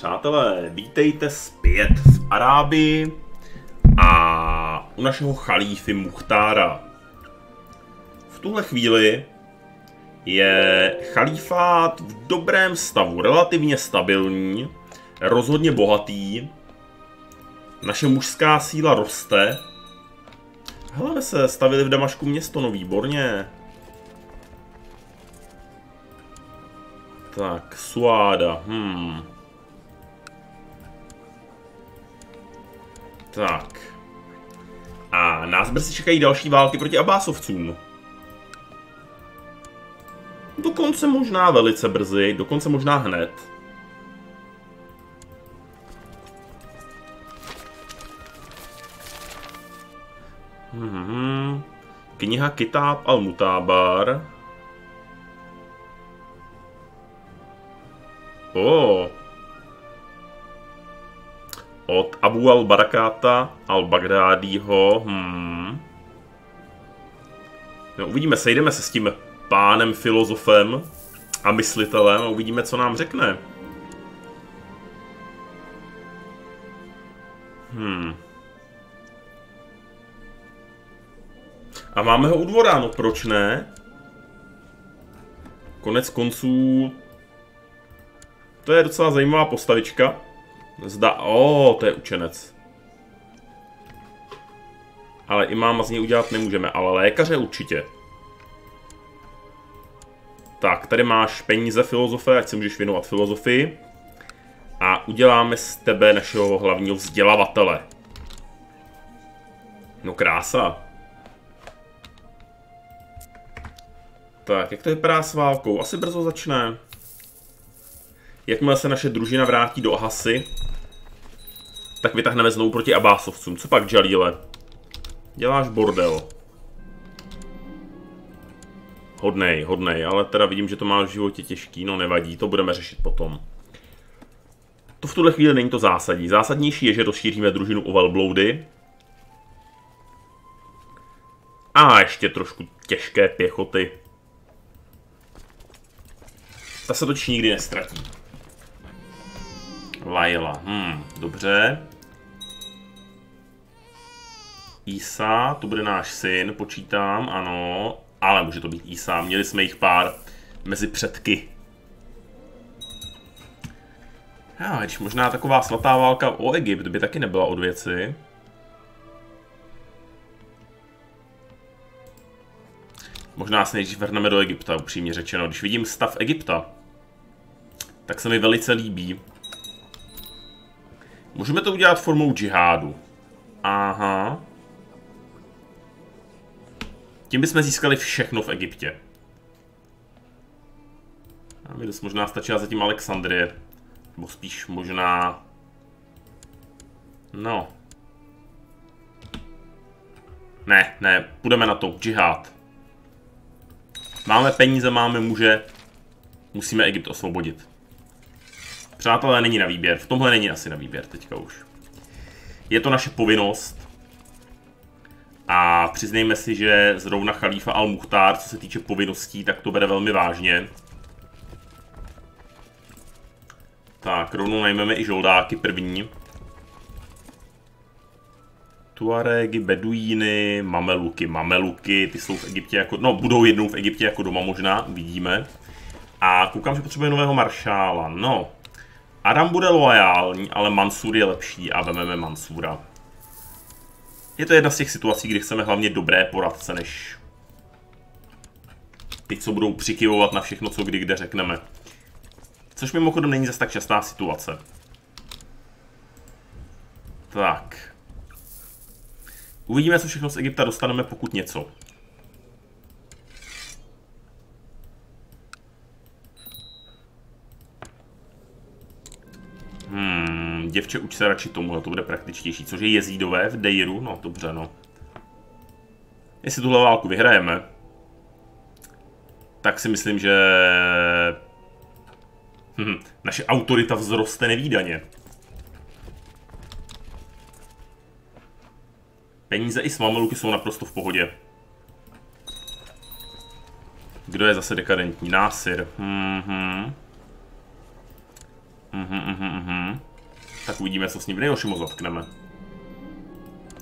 Přátelé, vítejte zpět v Arábii a u našeho chalífy Muchtára. V tuhle chvíli je chalífát v dobrém stavu, relativně stabilní, rozhodně bohatý, naše mužská síla roste. Hele, se stavili v Damašku město, no výborně. Tak, Suáda, hmm. Tak. A nás brzy čekají další války proti Abásovcům. Dokonce možná velice brzy, dokonce možná hned. Hmm. Kniha Kitáb al-Mutábar. Oh Abu al-Barakáta al-Baghdádího. Hmm. No, uvidíme, sejdeme se s tím pánem filozofem a myslitelem a uvidíme, co nám řekne. Hmm. A máme ho u dvora, no proč ne? Konec konců... To je docela zajímavá postavička. Zda... O, to je učenec. Ale imáma z něj udělat nemůžeme, ale lékaře určitě. Tak, tady máš peníze filozofe, ať se můžeš věnovat filozofii. A uděláme z tebe našeho hlavního vzdělavatele. No krása. Tak, jak to vypadá s válkou? Asi brzo začne. Jakmile se naše družina vrátí do Ahasy, tak vytáhneme znovu proti Abásovcům. Co pak, Jalíle? Děláš bordel. Hodnej, hodnej, ale teda vidím, že to má v životě těžký, no nevadí, to budeme řešit potom. To v tuhle chvíli není to zásadní. Zásadnější je, že rozšíříme družinu o velbloudy. A ještě trošku těžké pěchoty. Ta se totiž nikdy nestratí. Laila, hm, dobře. Isa, to bude náš syn, počítám, ano. Ale může to být Isa, měli jsme jich pár mezi předky. Já, když možná taková svatá válka o Egypt by taky nebyla od věci. Možná se nejdřív vrhneme do Egypta, upřímně řečeno. Když vidím stav Egypta, tak se mi velice líbí. Můžeme to udělat formou džihádu. Aha. Tím bychom získali všechno v Egyptě. A mi dost možná stačila zatím Alexandrie. Nebo spíš možná... No. Ne, ne, půjdeme na to. Džihad. Máme peníze, máme muže. Musíme Egypt osvobodit. Přátelé, není na výběr. V tomhle není asi na výběr teďka už. Je to naše povinnost. A přiznejme si, že zrovna Khalifa al-Muhtar, co se týče povinností, tak to bere velmi vážně. Tak, rovnou najmeme i žoldáky první. Tuaregy, Beduíny, Mameluky. Mameluky, ty jsou v Egyptě jako, no budou jednou v Egyptě jako doma možná, uvidíme. A koukám, že potřebuje nového maršála, no. Adam bude loajální, ale Mansur je lepší a vememe Mansura. Je to jedna z těch situací, kdy chceme hlavně dobré poradce, než ty, co budou přikyvovat na všechno, co kdy kde řekneme. Což mimochodem není zase tak častá situace. Tak. Uvidíme, co všechno z Egypta dostaneme, pokud něco. Děvče, uč se radši tomu, to bude praktičtější. Což je jezídové v Dejru? No, dobře, no. Jestli tuhle válku vyhrajeme, tak si myslím, že hm, naše autorita vzroste nevýdaně. Peníze i s mameluky jsou naprosto v pohodě. Kdo je zase dekadentní? Násir. Mhm. Mhm, mhm, mhm. Tak uvidíme, co s ním nejhorším ho zatkneme.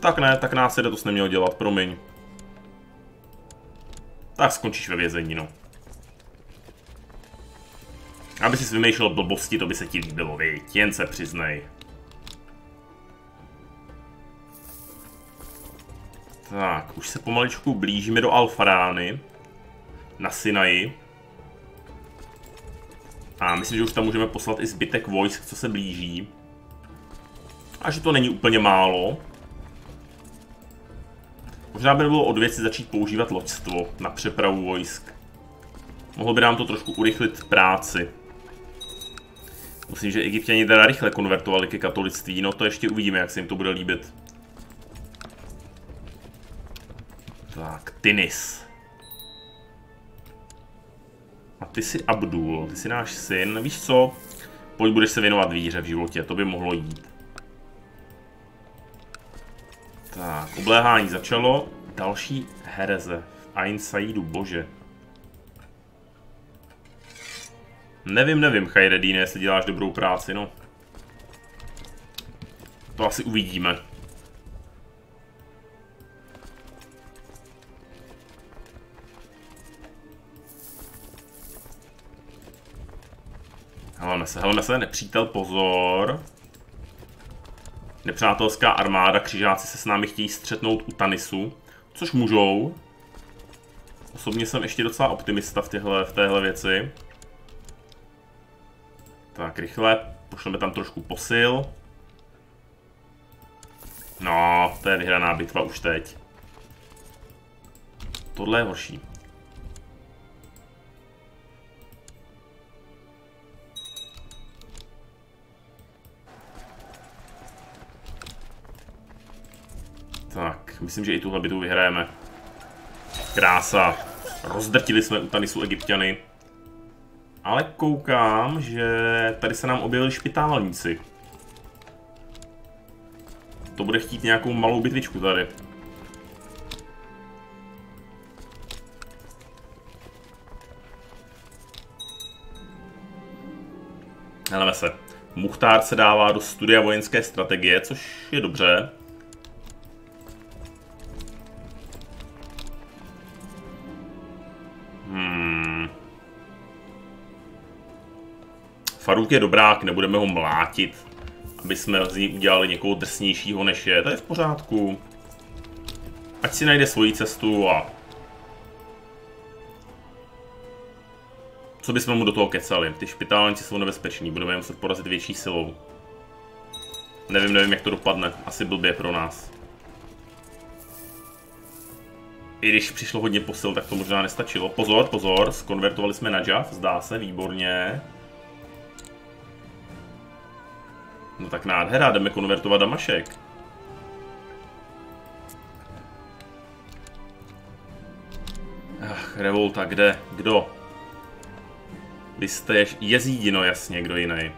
Tak ne, tak nás to neměl dělat, promiň. Tak skončíš ve vězení, no. Aby si vymýšlel blbosti, to by se ti líbilo, viď? Jen se přiznej. Tak, už se pomaličku blížíme do Alfarány. Na Sinaji. A myslím, že už tam můžeme poslat i zbytek vojsk, co se blíží. A že to není úplně málo. Možná by bylo od věci začít používat loďstvo na přepravu vojsk. Mohlo by nám to trošku urychlit práci. Myslím, že egyptěni teda rychle konvertovali ke katolictví, no to ještě uvidíme, jak se jim to bude líbit. Tak, Tinis. A ty jsi Abdul, ty jsi náš syn. Víš co? Pojď budeš se věnovat víře v životě, to by mohlo jít. Tak, obléhání začalo. Další hereze. Ain Saidu, bože. Nevím, nevím, Chajredine, jestli děláš dobrou práci, no. To asi uvidíme. Helme se, helme se, nepřítel, pozor. Nepřátelská armáda, křižáci se s námi chtějí střetnout u Tanisu, což můžou. Osobně jsem ještě docela optimista v, těhle, v téhle věci. Tak, rychle, pošleme tam trošku posil. No, to je vyhraná bitva už teď. Tohle je horší. Myslím, že i tuhle bitvu vyhrajeme. Krása. Rozdrtili jsme u Tanisu egyptiany. Ale koukám, že tady se nám objevili špitálníci. To bude chtít nějakou malou bitvičku tady. Heleme se. Muchtár se dává do studia vojenské strategie, což je dobře. Faruk je dobrák, nebudeme ho mlátit, aby jsme z ní udělali někoho drsnějšího než je. To je v pořádku. Ať si najde svoji cestu a... Co bychom mu do toho kecali? Ty špitálníci jsou nebezpeční, budeme je muset porazit větší silou. Nevím, nevím, jak to dopadne. Asi blbě pro nás. I když přišlo hodně posil, tak to možná nestačilo. Pozor, pozor, skonvertovali jsme na Jav, zdá se, výborně. No tak nádhera, jdeme konvertovat Damašek. Ach, revolta, kde? Kdo? Vy jste ješ... Jezídino, jasně, kdo jiný.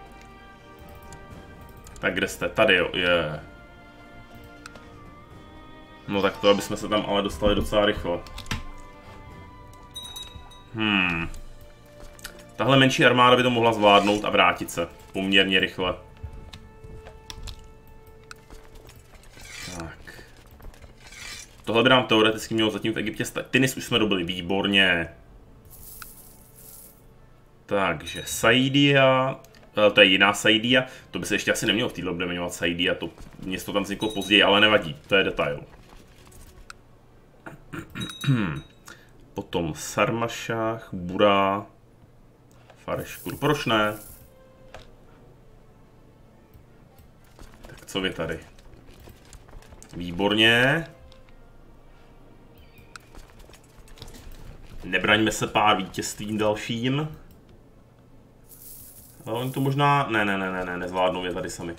Tak kde jste? Tady jo, je. No tak to, aby jsme se tam ale dostali docela rychle. Hmm. Tahle menší armáda by to mohla zvládnout a vrátit se poměrně rychle. Tohle by nám teoreticky mělo zatím v Egyptě stát. Tynis už jsme dobili výborně. Takže Saidia, eh, to je jiná Saidia, to by se ještě asi nemělo v této době jmenovat Saidia, to město tam vzniklo později, ale nevadí, to je detail. Potom Sarmašach, Bura, Fareškur, proč ne? Tak co vy tady? Výborně. Nebraňme se pár vítězstvím dalším. Ale oni to možná... Ne, ne, ne, ne, ne, nezvládnou je tady sami.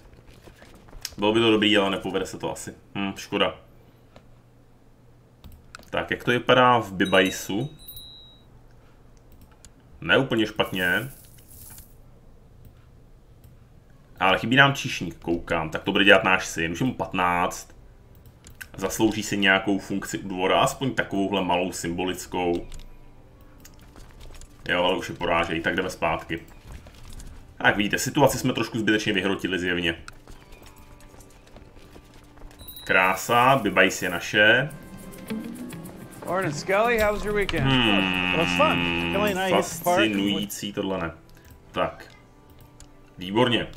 Bylo by to dobrý, ale nepovede se to asi. Hm, škoda. Tak, jak to vypadá v Bibaisu? Ne úplně špatně. Ale chybí nám číšník, koukám. Tak to bude dělat náš syn. Už je mu 15. Zaslouží si nějakou funkci u dvora, aspoň takovouhle malou symbolickou. Jo, ale už je porážejí, tak jdeme zpátky. Tak vidíte, situaci jsme trošku zbytečně vyhrotili zjevně. Krása, Bibajs je naše. Scully. How was your weekend? Hmm, fascinující tohle ne. Tak. Výborně.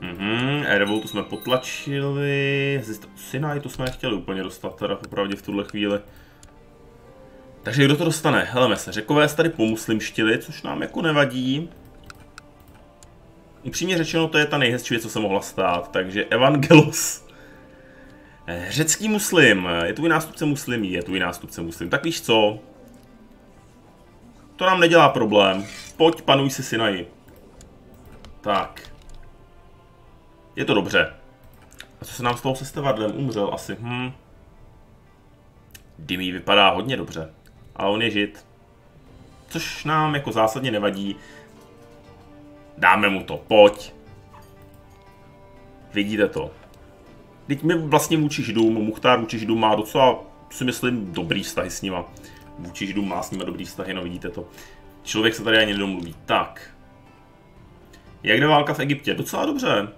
Mhm, Airvoltu jsme potlačili. Sinai to jsme nechtěli úplně dostat, teda popravdě v tuhle chvíli. Takže kdo to dostane? Heleme se, řekové se tady pomuslimštili, což nám jako nevadí. Upřímně řečeno, to je ta nejhezčí věc, co se mohla stát, takže Evangelos. Eh, Řecký muslim, je tvůj nástupce muslimí, je tvůj nástupce muslim. Tak víš co? To nám nedělá problém. Pojď, panuj si Sinaji. Tak. Je to dobře. A co se nám stalo se Stevardem? Umřel asi. Hm. Dimi vypadá hodně dobře. Ale on je žid. Což nám jako zásadně nevadí. Dáme mu to, pojď. Vidíte to. Teď my vlastně vůči židům, Muchtar vůči židům má docela, si myslím, dobrý vztahy s nima. Vůči židům má s nima dobrý vztahy, no vidíte to. Člověk se tady ani nedomluví. Tak. Jak jde válka v Egyptě? Docela dobře.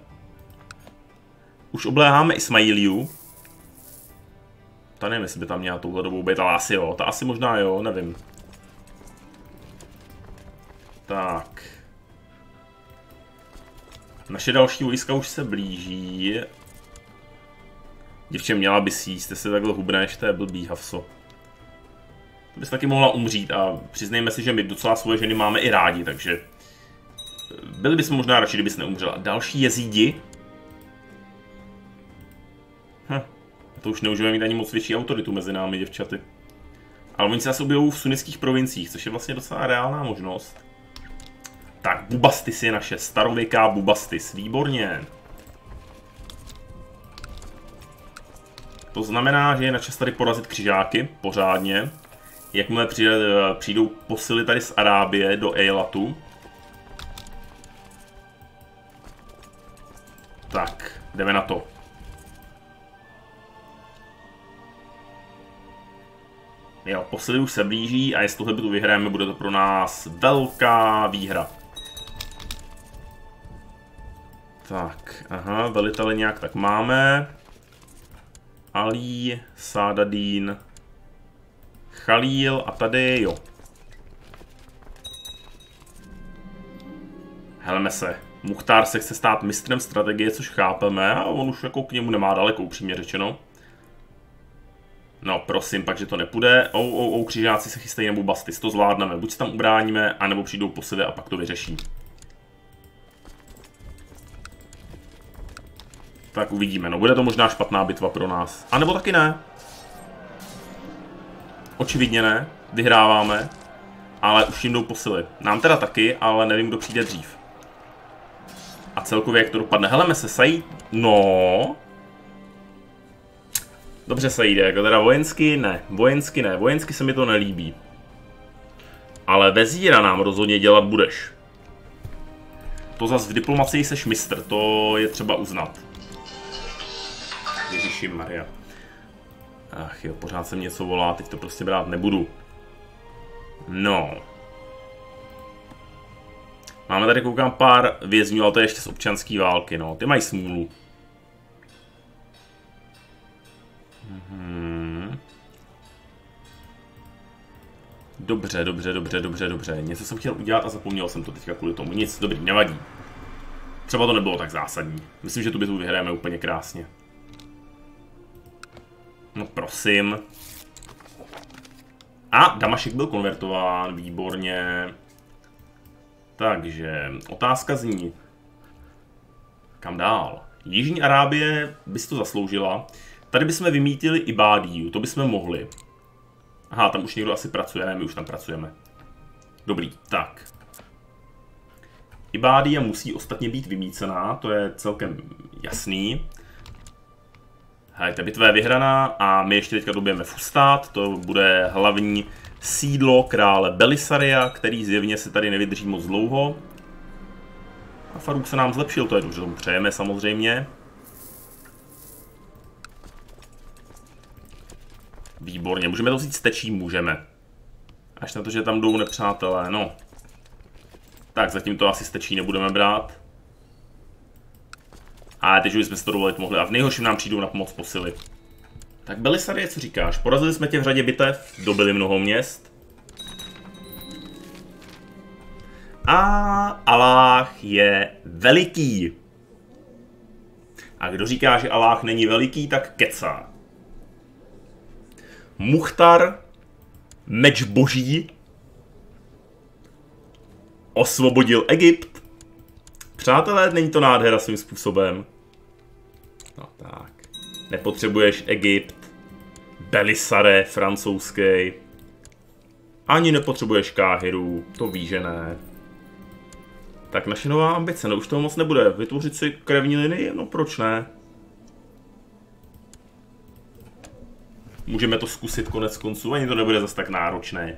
Už obléháme Ismailiu. Ta nevím, jestli by tam měla touhle dobou být, ale asi jo. Ta asi možná jo, nevím. Tak. Naše další vojska už se blíží. Děvče, měla by síst, se takhle hubneš, to je blbý, Havso. To bys taky mohla umřít a přiznejme si, že my docela svoje ženy máme i rádi, takže... Byli bychom možná radši, kdybys neumřela. Další jezídi. To už neužijeme mít ani moc větší autoritu mezi námi, děvčaty. Ale oni se zase objevují v sunnických provinciích, což je vlastně docela reálná možnost. Tak, Bubastis je naše starověká Bubastis, výborně. To znamená, že je na čas tady porazit křižáky, pořádně. Jakmile přijde, přijdou posily tady z Arábie do Eilatu. Tak, jdeme na to. Jo, posily už se blíží a jestli tohle tu vyhrajeme, bude to pro nás velká výhra. Tak, aha, velitele nějak tak máme. Ali, Sadadín, Chalíl a tady jo. Helme se. Muchtar se chce stát mistrem strategie, což chápeme a on už jako k němu nemá daleko, upřímně řečeno. No, prosím, pak, že to nepůjde. Ou, ou, ou, křižáci se chystají nebo bastis, to zvládneme. Buď se tam ubráníme, anebo přijdou posily a pak to vyřeší. Tak uvidíme, no bude to možná špatná bitva pro nás. A nebo taky ne. Očividně ne, vyhráváme, ale už jim jdou posily. Nám teda taky, ale nevím, kdo přijde dřív. A celkově jak to dopadne. Heleme se, Said, no... Dobře se jde, jako teda vojensky ne, vojensky ne, vojensky se mi to nelíbí. Ale vezíra nám rozhodně dělat budeš. To zas v diplomacii seš mistr, to je třeba uznat. Ježíši Maria. Ach jo, pořád jsem něco volá, teď to prostě brát nebudu. No. Máme tady, koukám, pár vězňů, ale to je ještě z občanské války, no. Ty mají smůlu. Mhm. Dobře, dobře, dobře, dobře, dobře. Něco jsem chtěl udělat a zapomněl jsem to teďka kvůli tomu. Nic, dobrý, nevadí. Třeba to nebylo tak zásadní. Myslím, že tu bitvu vyhrajeme úplně krásně. No prosím. A Damašek byl konvertován, výborně. Takže otázka zní, kam dál? Jižní Arábie by si to zasloužila. Tady bychom vymítili Ibádiu, to bychom mohli. Aha, tam už někdo asi pracuje, ne, my už tam pracujeme. Dobrý, tak. Ibádia musí ostatně být vymícená, to je celkem jasný. Hele, ta bitva je vyhraná a my ještě teďka dobijeme Fustát, to bude hlavní sídlo krále Belisaria, který zjevně se tady nevydrží moc dlouho. A Faruk se nám zlepšil, to je dobře, tomu přejeme samozřejmě. Výborně, můžeme to vzít stečí, můžeme. Až na to, že tam jdou nepřátelé, no. Tak, zatím to asi stečí nebudeme brát. A teď už bychom si to dovolit mohli. A v nejhorším nám přijdou na pomoc posily. Tak Belisary, co říkáš? Porazili jsme tě v řadě bitev, dobili mnoho měst. A Aláh je veliký. A kdo říká, že Aláh není veliký, tak kecá. Muchtar, meč boží, osvobodil Egypt. Přátelé, není to nádhera svým způsobem. No tak. Nepotřebuješ Egypt, Belisare francouzský. Ani nepotřebuješ Káhiru, to ví, že ne. Tak naše nová ambice, no už toho moc nebude. Vytvořit si krevní linii, no proč ne? Můžeme to zkusit konec konců, ani to nebude zase tak náročné.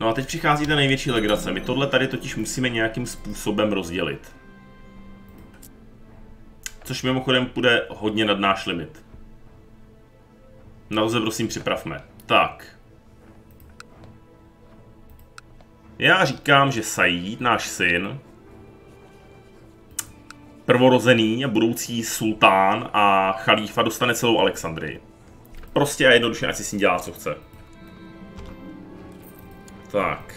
No a teď přichází ta největší legrace. My tohle tady totiž musíme nějakým způsobem rozdělit. Což mimochodem půjde hodně nad náš limit. Naozaj prosím připravme. Tak. Já říkám, že Said, náš syn, prvorozený a budoucí sultán a chalífa dostane celou Alexandrii. Prostě a jednoduše, ať si s ní dělá, co chce. Tak.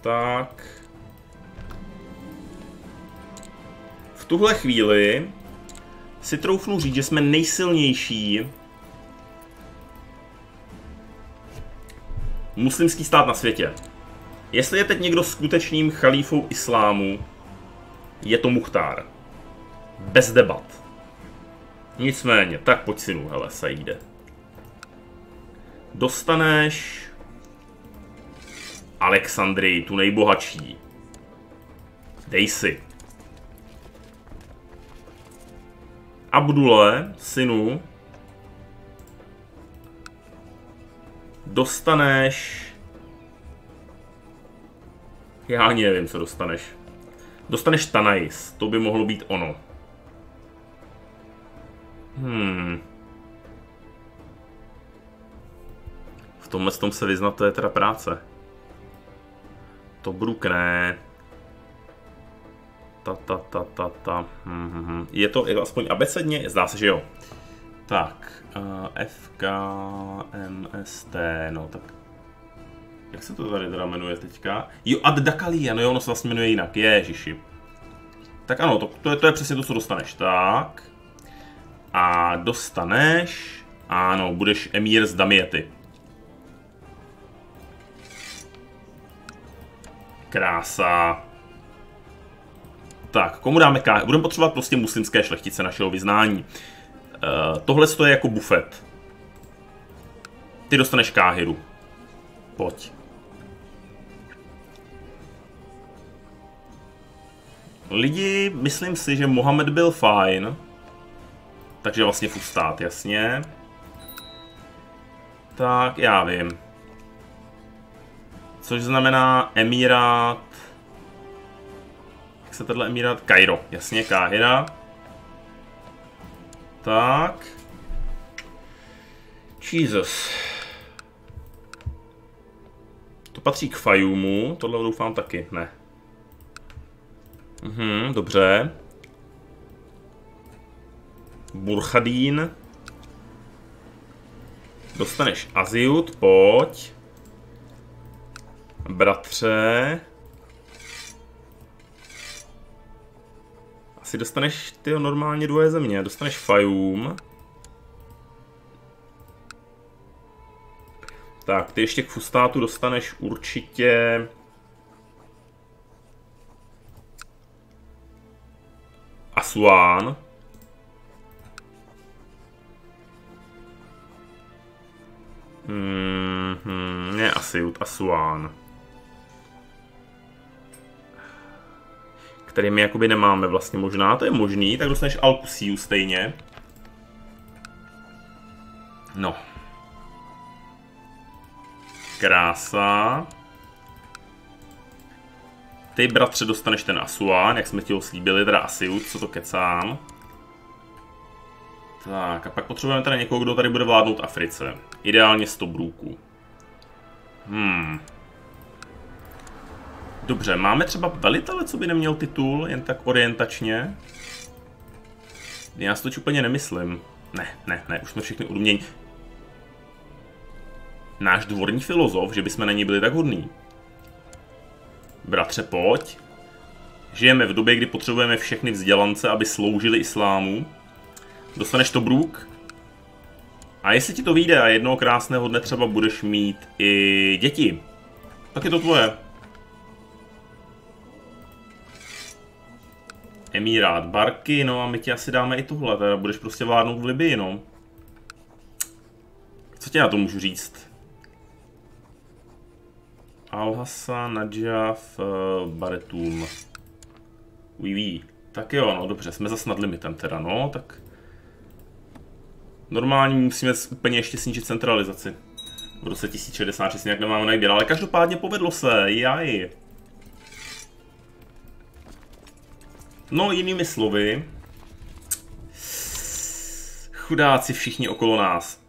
Tak. V tuhle chvíli si troufnu říct, že jsme nejsilnější muslimský stát na světě. Jestli je teď někdo skutečným chalífou islámu, je to Muchtár. Bez debat. Nicméně, tak pojď synu, hele, Saide. Dostaneš Alexandrii, tu nejbohatší. Dej si. Abdule, synu, dostaneš... Já ani nevím, co dostaneš. Dostaneš Tanais, to by mohlo být ono. Hmm. V tomhle tom se vyznat, to je teda práce. To Bruk ne. Ta, ta, ta, ta, ta. Hmm, hmm, hmm. Je to je to aspoň abecedně? Zdá se, že jo. Tak, uh, FK, MST, no tak. Jak se to tady teda jmenuje teďka? Jo, Ad Dakalia, no jo, ono se vlastně jmenuje jinak, ježiši. Tak ano, to, to, je, to je přesně to, co dostaneš. Tak. A dostaneš... Ano, budeš emír z Damiety. Krása. Tak, komu dáme K? Budeme potřebovat prostě muslimské šlechtice našeho vyznání. Uh, tohle je jako bufet. Ty dostaneš Káhiru. Pojď. Lidi, myslím si, že Mohamed byl fajn. Takže vlastně fustát, jasně. Tak, já vím. Což znamená Emirát... Jak se tenhle Emirát? Kairo, jasně, Káhira. Tak. Jesus. To patří k Fajumu, tohle doufám taky, ne. Mhm, dobře. Burchadín. Dostaneš Aziut, pojď. Bratře. Asi dostaneš ty normálně dvoje země. Dostaneš Fajum. Tak, ty ještě k Fustátu dostaneš určitě... Asuán. Hmm, ne Asiut, Asuán. který my jakoby nemáme vlastně možná, to je možný, tak dostaneš Alkusiu stejně. No. Krása. Ty, bratře, dostaneš ten Asuán, jak jsme ti ho slíbili, teda Asiut, co to kecám. Tak, a pak potřebujeme tady někoho, kdo tady bude vládnout Africe. Ideálně 100 brůků. Hmm. Dobře, máme třeba velitele, co by neměl titul, jen tak orientačně. Já si to úplně nemyslím. Ne, ne, ne, už jsme všichni odmění. Náš dvorní filozof, že bychom na ní byli tak hodní. Bratře, pojď. Žijeme v době, kdy potřebujeme všechny vzdělance, aby sloužili islámu. Dostaneš to bruk. A jestli ti to vyjde a jednoho krásného dne třeba budeš mít i děti, tak je to tvoje. Emírát Barky, no a my ti asi dáme i tohle, teda budeš prostě vládnout v Libii, no. Co tě na to můžu říct? Al-Hassan, Najaf, uh, Baretul. Oui, oui. Tak jo, no dobře, jsme zase nad limitem teda, no, tak... Normálně musíme úplně ještě snížit centralizaci. V roce 1066 nějak nemáme na ale každopádně povedlo se, jaj. No, jinými slovy, chudáci všichni okolo nás.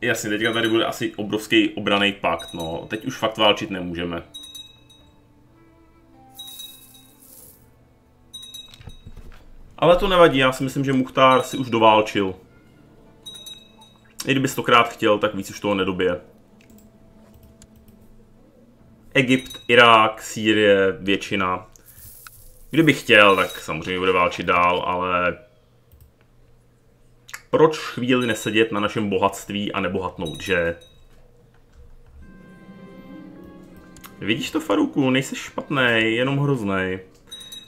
Jasně, teďka tady bude asi obrovský obraný pakt, no. Teď už fakt válčit nemůžeme. Ale to nevadí, já si myslím, že Muchtár si už doválčil. I kdyby stokrát chtěl, tak víc už toho nedobije. Egypt, Irák, Sýrie, většina. Kdyby chtěl, tak samozřejmě bude válčit dál, ale proč chvíli nesedět na našem bohatství a nebohatnout, že? Vidíš to, Faruku, nejsi špatný, jenom hrozný.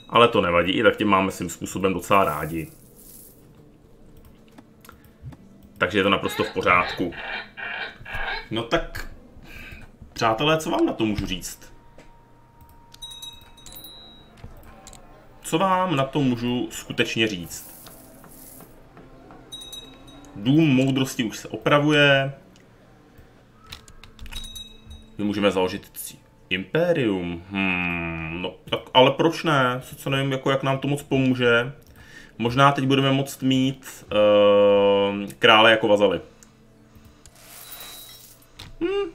Ale to nevadí, i tak tě máme svým způsobem docela rádi. Takže je to naprosto v pořádku. No tak, přátelé, co vám na to můžu říct? Co vám na to můžu skutečně říct? Dům moudrosti už se opravuje. My můžeme založit Imperium. Hmm, no tak ale proč ne? Co nevím, jako jak nám to moc pomůže. Možná teď budeme moct mít uh, krále jako vazaly. Hmm.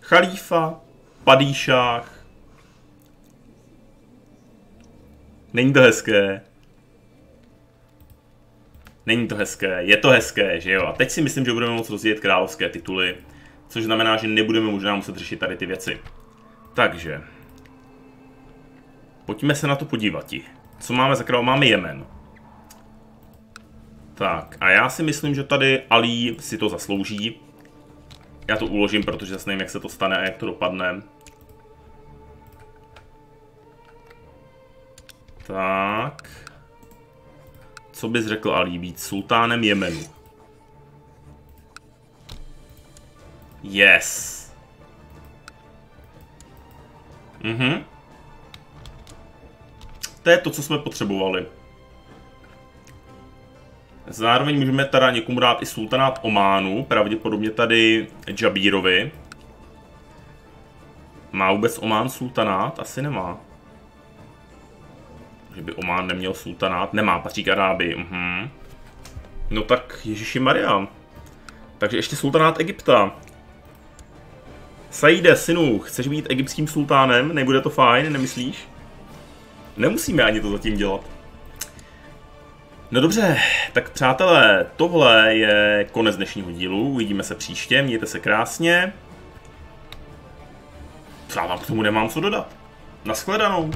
Chalífa, padíšák. Není to hezké. Není to hezké, je to hezké, že jo? A teď si myslím, že budeme moct rozjet královské tituly, což znamená, že nebudeme možná muset řešit tady ty věci. Takže. Pojďme se na to podívat. Co máme za král? Máme Jemen. Tak, a já si myslím, že tady Ali si to zaslouží. Já to uložím, protože zase nevím, jak se to stane a jak to dopadne. Tak. Co bys řekl Ali být sultánem Jemenu? Yes. Mhm. To je to, co jsme potřebovali. Zároveň můžeme teda někomu dát i sultanát Ománu, pravděpodobně tady Jabírovi. Má vůbec Omán sultanát? Asi nemá. Že by Omán neměl sultanát? Nemá, patří k. Mhm. No tak, Ježíši Maria. Takže ještě sultanát Egypta. Saide, synu, chceš být egyptským sultánem? Nebude to fajn, nemyslíš? Nemusíme ani to zatím dělat. No dobře, tak přátelé, tohle je konec dnešního dílu, uvidíme se příště, mějte se krásně. Já vám k tomu nemám co dodat. Naschledanou.